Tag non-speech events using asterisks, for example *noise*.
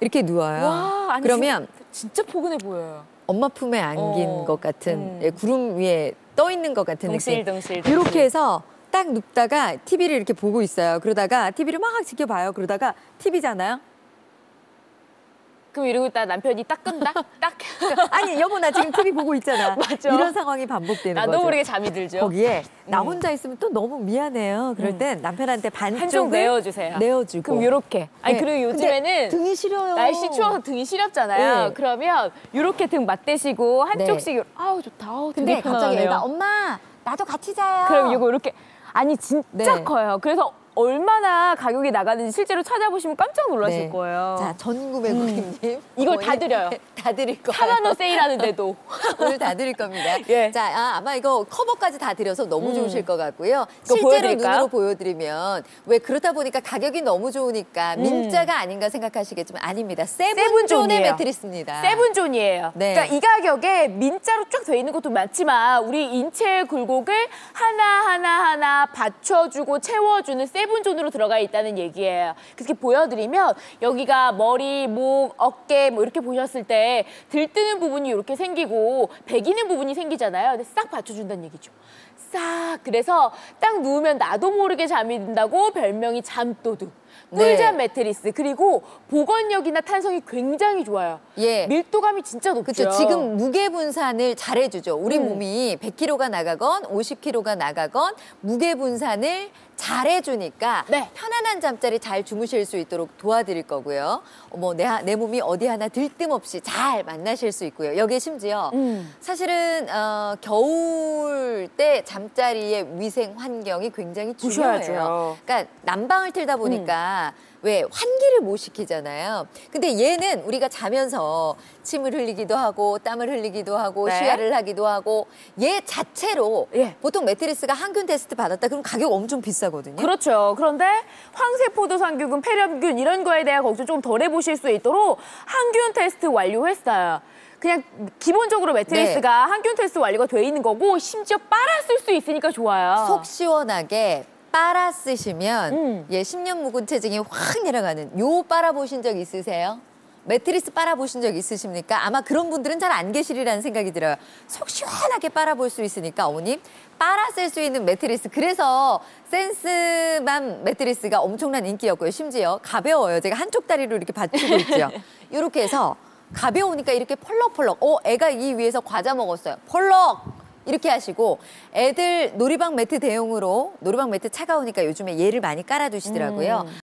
이렇게 누워요. 와, 아니, 그러면 진짜 포근해 보여요. 엄마 품에 안긴 어, 것 같은 음. 예, 구름 위에 떠 있는 것 같은 느낌. 동실 동실. 이렇게 해서 딱 눕다가 TV를 이렇게 보고 있어요. 그러다가 TV를 막 지켜봐요. 그러다가 TV잖아요. 그럼 이러고 있다 남편이 딱 끈다? *laughs* 딱. 아니 여보 나 지금 TV 보고 있잖아. *laughs* 맞아. 이런 상황이 반복되는 나도 거죠. 모르게 잠이 들죠. 거기에 나 음. 혼자 있으면 또 너무 미안해요. 그럴 땐 남편한테 한쪽 내어주세요. 내어주고. 그럼 이렇게. 아니 네. 그리고 요즘에는 등이 시려요. 날씨 추워서 등이 시렵잖아요. 네. 그러면 이렇게 등 맞대시고 한쪽씩 네. 아우 좋다. 아우, 근데 갑자기. 애가 엄마 나도 같이 자요. 그럼 이거 이렇게 아니 진짜 네. 커요. 그래서 얼마나 가격이 나가는지 실제로 찾아보시면 깜짝 놀라실 네. 거예요. 자 전구매 고객님 이걸 다 드려요. 다 드릴 거예요. 4만 원 세일하는데도 *laughs* 오늘 다 드릴 겁니다. 예. 자, 아, 아마 이거 커버까지 다 드려서 너무 음. 좋으실 것 같고요. 실제로 보여드릴까요? 눈으로 보여드리면 왜 그렇다 보니까 가격이 너무 좋으니까 음. 민자가 아닌가 생각하시겠지만 아닙니다. 세븐존의 seven zone이에요. 매트리스입니다. 세븐존이에요. 네. 그러니까 이 가격에 민자로 쫙 돼 있는 것도 많지만 우리 인체의 굴곡을 하나하나 하나 받쳐주고 채워주는 seven zone으로 들어가 있다는 얘기예요. 그래서 이렇게 보여드리면 여기가 머리, 목, 어깨 뭐 이렇게 보셨을 때 들뜨는 부분이 이렇게 생기고 배기는 부분이 생기잖아요. 근데 싹 받쳐준다는 얘기죠. 싹 그래서 딱 누우면 나도 모르게 잠이 든다고 별명이 잠도둑. 꿀잠 네. 매트리스 그리고 보건력이나 탄성이 굉장히 좋아요. 예. 밀도감이 진짜 높죠. 그렇죠. 지금 무게 분산을 잘해 주죠. 우리 음. 몸이 100kg가 나가건 50kg가 나가건 무게 분산을 잘해 주니까 네. 편 안한 잠자리 잘 주무실 수 있도록 도와드릴 거고요. 어머 내, 몸이 어디 하나 들뜸없이 잘 만나실 수 있고요. 여기에 심지어 음. 사실은 어, 겨울 때 잠자리의 위생 환경이 굉장히 중요해요. 보셔야죠. 그러니까 난방을 틀다 보니까 왜 환기를 못 시키잖아요. 근데 얘는 우리가 자면서 침을 흘리기도 하고 땀을 흘리기도 하고 네. 쉬야를 하기도 하고 얘 자체로 예. 보통 매트리스가 항균 테스트 받았다 그럼 가격 엄청 비싸거든요. 그렇죠. 그런데 황색포도상균, 폐렴균 이런 거에 대한 걱정 좀 덜 해보실 수 있도록 항균 테스트 완료했어요. 그냥 기본적으로 매트리스가 네. 항균 테스트 완료가 돼 있는 거고 심지어 빨아 쓸 수 있으니까 좋아요. 속 시원하게 빨아 쓰시면 음. 예, 10년 묵은 체증이 확 내려가는 요 빨아 보신 적 있으세요? 매트리스 빨아 보신 적 있으십니까? 아마 그런 분들은 잘 안 계시리라는 생각이 들어요. 속 시원하게 빨아 볼 수 있으니까 어머님 빨아 쓸 수 있는 매트리스. 그래서 센스맘 매트리스가 엄청난 인기였고요. 심지어 가벼워요. 제가 한쪽 다리로 이렇게 받치고 있죠. *laughs* 이렇게 해서 가벼우니까 이렇게 펄럭펄럭. 어, 애가 이 위에서 과자 먹었어요. 펄럭. 이렇게 하시고 애들 놀이방 매트 대용으로 놀이방 매트 차가우니까 요즘에 얘를 많이 깔아두시더라고요.